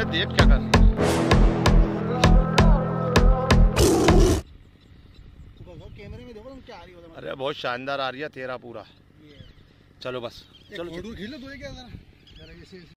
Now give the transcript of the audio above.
रही देख क्या कर अरे बहुत शानदार आ रही है तेरा पूरा। चलो बस। चलो फ़ोटो खींच लो क्या